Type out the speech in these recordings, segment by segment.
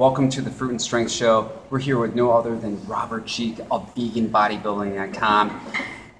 Welcome to the Fruit and Strength Show. We're here with no other than Robert Cheeke of VeganBodybuilding.com.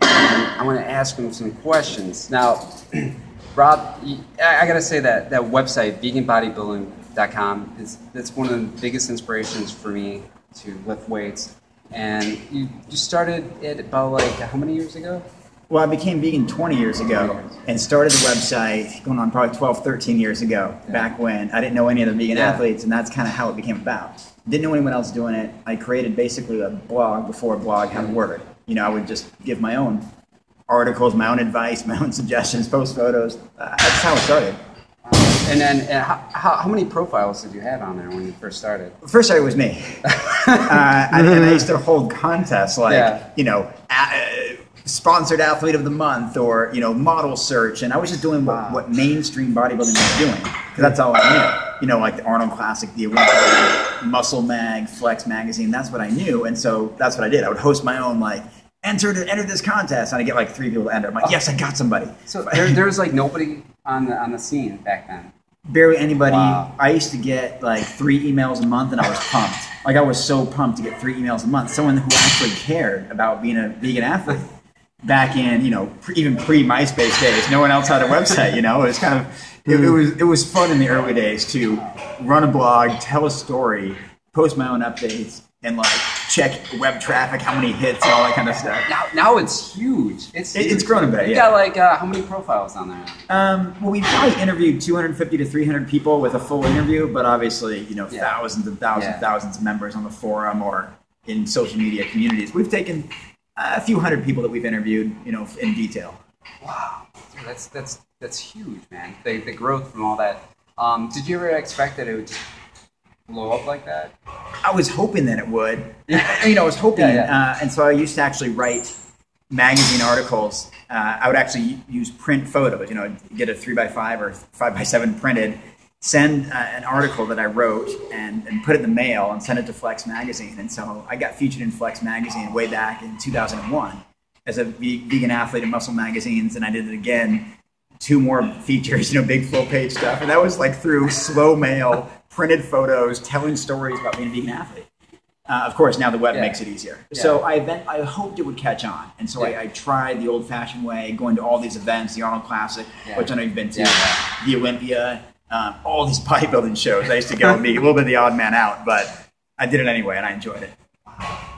I want to ask him some questions. Now, Rob, I, gotta say that that website, VeganBodybuilding.com, is that's one of the biggest inspirations for me to lift weights. And you, you started it about like how many years ago? Well, I became vegan 20 years ago and started the website going on probably 12, 13 years ago, yeah. back when I didn't know any of the vegan yeah. athletes, and that's kind of how it became about. Didn't know anyone else doing it. I created basically a blog before a blog had a word. You know, I would just give my own articles, my own advice, my own suggestions, post photos. Uh, that's how it started. And then, uh, how, how, many profiles did you have on there when you first started? First started was me. uh, and, and, I used to hold contests like, yeah. you know, sponsored athlete of the month or you know model search. And i was just doing what, wow. what mainstream bodybuilding was doing. Because that's all i knew. You know like the arnold classic the Olympia, muscle mag flex magazine that's what i knew. And so that's what i did. I would host my own like enter to enter this contest. And i get like three people to enter. I'm like yes i got somebody. So there, there was like nobody on the on the scene back then? Barely anybody. Wow. i used to get like three emails a month and i was pumped. Like i was so pumped to get three emails a month. Someone who actually cared about being a vegan athlete back in you know pre, even pre MySpace days. No one else had a website. You know, it was kind of it, it, was it was fun in the early days to run a blog, tell a story, post my own updates, and like check web traffic, how many hits, and all that kind of stuff. Now, now it's huge. It's huge. it's grown a bit. You yeah. got like uh, how many profiles on there? Um, well, we probably interviewed 250 to 300 people with a full interview, but obviously, you know, yeah. thousands and thousands yeah. and thousands of members on the forum or in social media communities. We've taken a few hundred people that we've interviewed, you know, in detail. Wow, that's that's that's huge, man. The the growth from all that. Um, did you ever expect that it would just blow up like that? I was hoping that it would. you know, I was hoping, yeah, yeah. Uh, and so I used to actually write magazine articles. Uh, I would actually use print photos. You know, get a three by five or five by seven printed send uh, an article that I wrote and, and put it in the mail and send it to Flex Magazine. And so I got featured in Flex Magazine way back in 2001 as a vegan athlete in Muscle magazines, and I did it again. Two more features, you know, big full page stuff, and that was like through slow mail, printed photos, telling stories about being a vegan athlete. Uh, of course, now the web yeah. makes it easier. Yeah. So I event, I hoped it would catch on, and so yeah. I, I, tried the old-fashioned way, going to all these events, the Arnold Classic, which I know you've been to, the Olympia, um, all these bodybuilding shows. I used to go and be a little bit the odd man out, but I did it anyway, and I enjoyed it.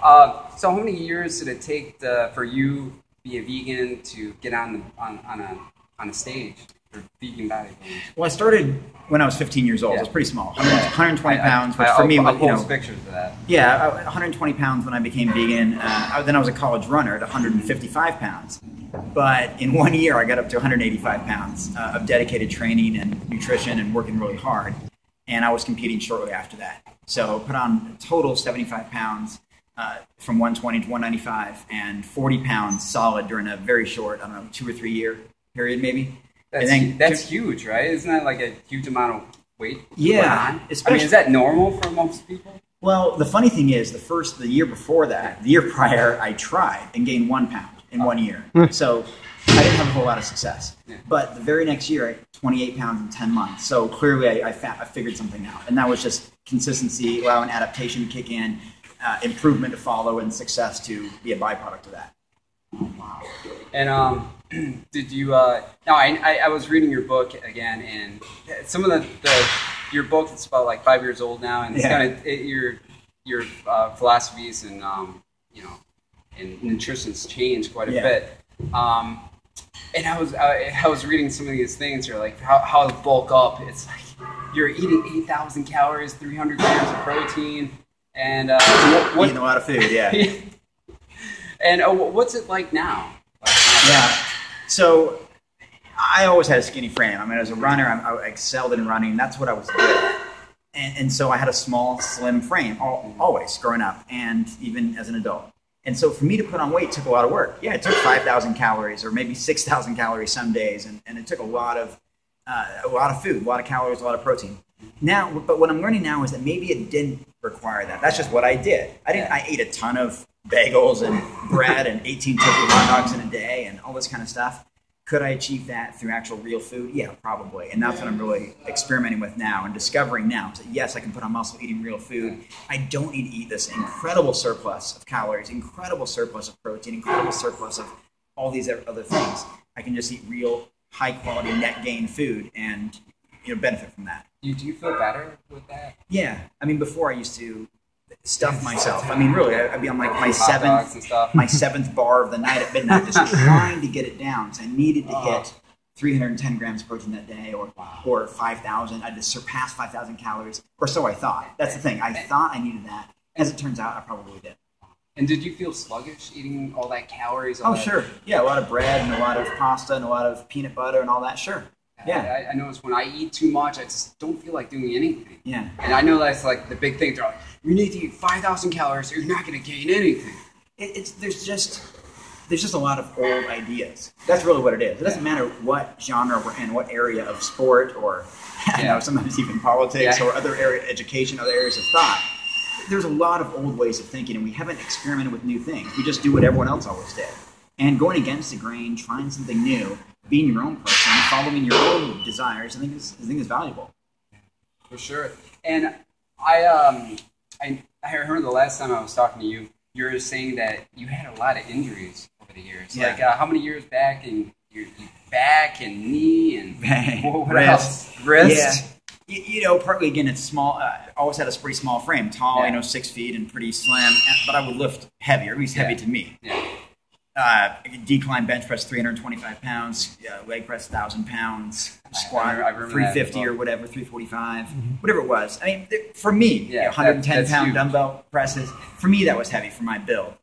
Uh, so, how many years did it take to, for you be a vegan to get on the, on, on a on a stage for vegan bodybuilding? Well, I started when I was 15 years old. Yeah. I was pretty small, 120 pounds, which I, for me, I'll, I'll you know, pictures of that. Yeah, 120 pounds when I became vegan. Uh, then I was a college runner at 155 pounds. But in one year, I got up to 185 pounds uh, of dedicated training and nutrition and working really hard. And I was competing shortly after that. So put on a total 75 pounds uh, from 120 to 195 and 40 pounds solid during a very short, I don't know, two or three year period maybe. That's, then, that's huge, right? Isn't that like a huge amount of weight? Yeah. I mean, is that normal for most people? Well, the funny thing is, the first, the year before that, the year prior, I tried and gained one pound in one year. Hmm. so I didn't have a whole lot of success. But the very next year, I 28 pounds in 10 months. So clearly, I, I, fa- I figured something out. And that was just consistency, allowing adaptation to kick in, uh, improvement to follow, and success to be a byproduct of that. Wow. And um, did you? Uh, now I, I, I was reading your book again, and some of the, the your book it's about like five years old now, and it's yeah. kind of it, your your uh, philosophies and um, you know and nutrition's changed quite a yeah. bit. Um, and I was I, I, was reading some of these things. You're like how how to bulk up. It's like you're eating eight thousand calories, three hundred grams of protein, and uh, what, eating a lot of food. Yeah. and uh, what's it like now? yeah. So I always had a skinny frame. I mean, as a runner, I, I excelled in running. That's what I was good And, and, so I had a small, slim frame, always growing up, and even as an adult. And so for me to put on weight took a lot of work. Yeah, it took 5,000 calories or maybe 6,000 calories some days. And, and it took a lot of, uh, a lot of food, a lot of calories, a lot of protein. Now, but what I'm learning now is that maybe it didn't require that. That's just what I did. I didn't, I ate a ton of bagels and bread and 18 tofu hot dogs in a day and all this kind of stuff. Could I achieve that through actual real food? Yeah, probably. And that's what I'm really experimenting with now and discovering now. So yes, I can put on muscle eating real food. I don't need to eat this incredible surplus of calories, incredible surplus of protein, incredible surplus of all these other things. I can just eat real high quality net gain food and you know benefit from that. Do you, do you feel better with that? Yeah, I mean, before I used to stuff myself. I mean, really, I'd be on like my seventh, my seventh bar of the night at midnight, just trying to get it down. So I needed to hit 310 grams of protein that day, or or 5,000. I just surpassed 5,000 calories, or so I thought. That's the thing. I thought I needed that. As it turns out, I probably did. And did you feel sluggish eating all that calories? All oh, that? sure. Yeah, a lot of bread and a lot of pasta and a lot of peanut butter and all that. Sure. Yeah. I, I notice when I eat too much, I just don't feel like doing anything. Yeah. And I know that's like the big thing. They're like, you need to eat 5,000 calories or you're not going to gain anything. It, it's, there's just there's just a lot of old ideas. That's really what it is. It doesn't matter what genre we're in, what area of sport or yeah. know, sometimes even politics yeah. or other area, education, other areas of thought. There's a lot of old ways of thinking, and we haven't experimented with new things. We just do what everyone else always did. And going against the grain, trying something new, being your own person, following your own desires, I think is I think is valuable. For sure. And I um I I heard the last time I was talking to you, you were saying that you had a lot of injuries over the years. Yeah. Like uh, how many years back and your, your back and knee and what, what Wrist. else? Wrist. Yeah. You, you, know, partly again, it's small. Uh, always had a pretty small frame, tall, yeah. you know, six feet and pretty slim. But I would lift heavier, or at least heavy to me. Yeah uh, decline bench press 325 pounds, uh, leg press 1,000 pounds, squat I remember, I 350 or whatever, 345, mm-hmm. whatever it was. I mean, for me, yeah, 110 that, pound huge. dumbbell presses, for me, that was heavy for my build.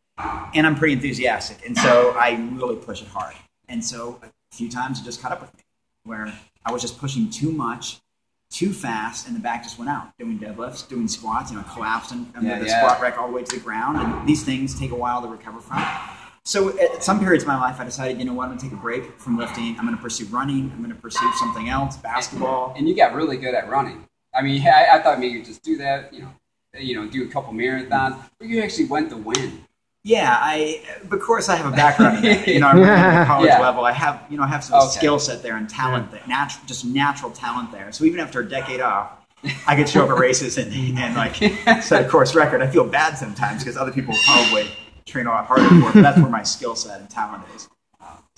And I'm pretty enthusiastic. And so I really push it hard. And so a few times it just caught up with me where I was just pushing too much, too fast, and the back just went out. Doing deadlifts, doing squats, you know, collapsing under yeah, the yeah. squat rack all the way to the ground. And these things take a while to recover from. So at some periods of my life, I decided, you know what, I'm going to take a break from lifting. I'm going to pursue running. I'm going to pursue something else, basketball. And you got really good at running. I mean, I, I thought maybe just do that, you know, you know, do a couple marathons, but you actually went to win. Yeah, I. Of course, I have a background. in You know, I'm at the college yeah. level. I have, you know, I have some okay. skill set there and talent, yeah. natural, just natural talent there. So even after a decade off, I could show up at races and, and like set a course record. I feel bad sometimes because other people probably train a lot harder for. But that's where my skill set and talent is.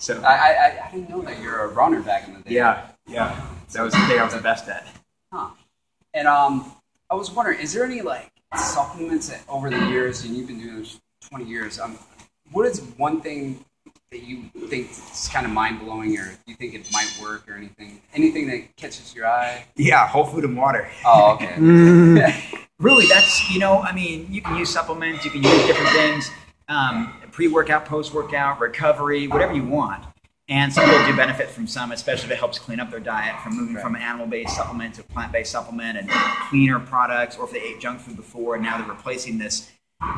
So I, I, I didn't know that you're a runner back in the day. Yeah, yeah. That was the thing I was the best at. Huh. And um, I was wondering, is there any like supplements that over the years, and you've been doing this 20 years, um, what is one thing that you think is kind of mind blowing, or you think it might work, or anything? Anything that catches your eye? Yeah, whole food and water. Oh, okay. really, that's you know, I mean, you can use supplements, you can use different things um, pre-workout, post-workout, recovery, whatever you want. And some people do benefit from some, especially if it helps clean up their diet from moving right. from an animal-based supplement to a plant-based supplement and cleaner products, or if they ate junk food before and now they're replacing this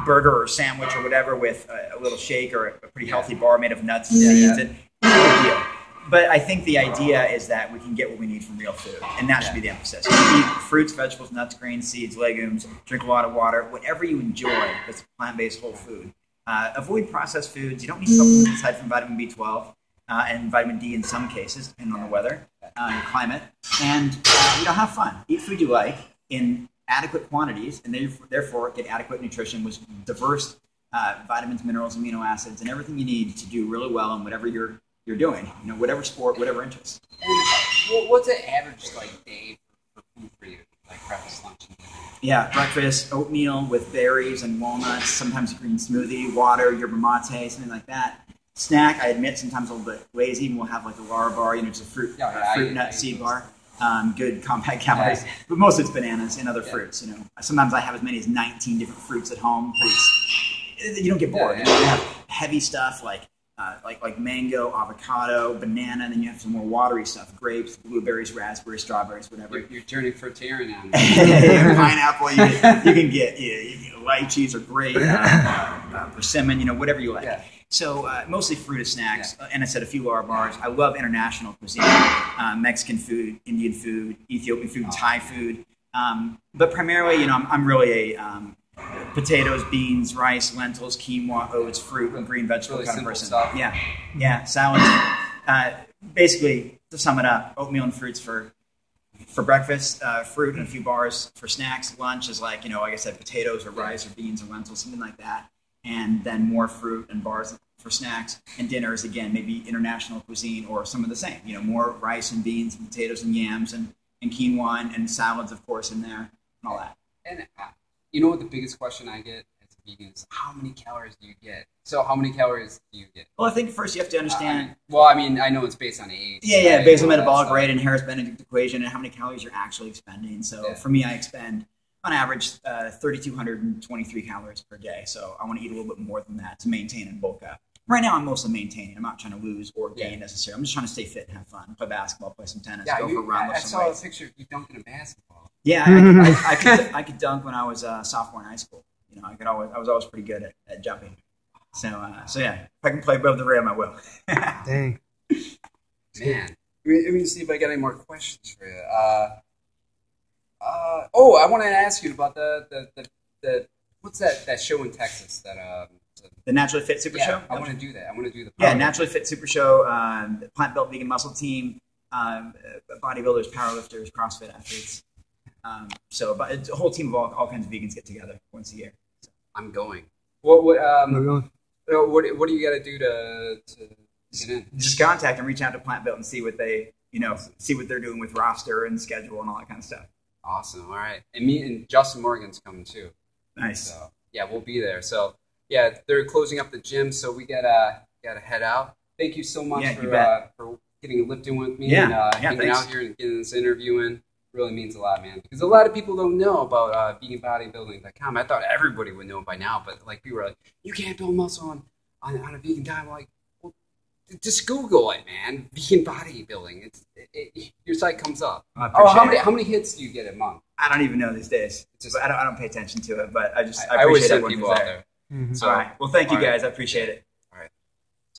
burger or sandwich or whatever with a, a little shake or a pretty healthy bar made of nuts and yeah, seeds. Yeah. And deal. But I think the idea is that we can get what we need from real food, and that should be the emphasis. You eat fruits, vegetables, nuts, grains, seeds, legumes. Drink a lot of water. Whatever you enjoy that's plant-based whole food uh, avoid processed foods. You don't need supplements aside from vitamin B12 uh, and vitamin D in some cases, depending on the weather uh, climate. And uh, you know, have fun. Eat food you like in adequate quantities, and therefore get adequate nutrition with diverse uh, vitamins, minerals, amino acids, and everything you need to do really well in whatever you're you're doing. You know, whatever sport, whatever interest. And what's an average like day for food for you, like breakfast, lunch, and dinner? Yeah, breakfast, oatmeal with berries and walnuts, sometimes a green smoothie, water, yerba mate, something like that. Snack, I admit, sometimes a little bit lazy, and we'll have like a Lara bar, you know, it's a fruit, yeah, uh, fruit I, nut I, seed bar. Um, good compact calories, yeah. but most of it's bananas and other yeah. fruits. You know, sometimes I have as many as 19 different fruits at home. You don't get bored. You have heavy stuff like uh, like like mango, avocado, banana, and then you have some more watery stuff: grapes, blueberries, raspberries, strawberries, whatever. You're, you're turning fruitarian now. Pineapple, you, you, can get you, you lychees are great, uh, uh, persimmon, you know, whatever you like. Yeah. So uh, mostly fruit and snacks, yeah. and I said a few Lara bars. I love international cuisine, uh, Mexican food, Indian food, Ethiopian food, Thai food. Um, but primarily, you know, I'm, I'm really a um, potatoes, beans, rice, lentils, quinoa, oats, fruit, and green vegetable really kind of person. Stuff. Yeah, yeah, salads. Uh, basically, to sum it up, oatmeal and fruits for for breakfast, uh, fruit and a few bars for snacks. Lunch is like you know, like I said, potatoes or rice or beans or lentils, something like that, and then more fruit and bars for snacks. And dinner is again maybe international cuisine or some of the same. You know, more rice and beans and potatoes and yams and and quinoa and, and salads, of course, in there and all that. And uh, you know what the biggest question I get as a vegan is how many calories do you get? So how many calories do you get? Well, I think first you have to understand. Uh, well, I mean, I know it's based on age. Yeah, yeah, based on metabolic rate and Harris Benedict equation and how many calories you're actually expending. So yeah. for me, I expend on average uh, 3,223 calories per day. So I want to eat a little bit more than that to maintain and bulk up. Right now, I'm mostly maintaining. I'm not trying to lose or gain yeah. necessarily. I'm just trying to stay fit and have fun. Play basketball, play some tennis, yeah, go you, for a run. I, I saw weights. a picture of you dunking a basketball. Yeah, I, I, I, could, I could dunk when I was a sophomore in high school. You know, I could always I was always pretty good at, at jumping. So uh, so yeah, if I can play above the rim, I will. Dang. Man, let me see if I got any more questions for you. Uh, uh, oh, I want to ask you about the, the, the, the what's that, that show in Texas that um, the Naturally Fit Super yeah, Show. I want to do that. I want to do the yeah Naturally Fit Super Show. Um, Plant Built Vegan Muscle Team, um, bodybuilders, powerlifters, CrossFit athletes. Um, so, but it's a whole team of all, all kinds of vegans get together once a year. So. I'm going. What what um, what what do you got to do to to get in? Just contact and reach out to Plant Built and see what they you know see what they're doing with roster and schedule and all that kind of stuff. Awesome. All right, and me and Justin Morgan's coming too. Nice. So yeah, we'll be there. So yeah, they're closing up the gym, so we gotta gotta head out. Thank you so much yeah, for uh, for getting a lift in with me yeah. and uh, yeah, hanging thanks. out here and getting this interview in. Really means a lot, man. Because a lot of people don't know about uh, veganbodybuilding.com. I thought everybody would know by now, but like people are like, you can't build muscle on on, on a vegan diet. I'm like, well, just Google it, man. Vegan bodybuilding. It's it, it, your site comes up. oh, how many how many hits do you get a month? I don't even know these days. Just, I don't I don't pay attention to it, but I just I, I always send people out there. Mm-hmm. So, all right. Well, thank you guys. Right. I appreciate it.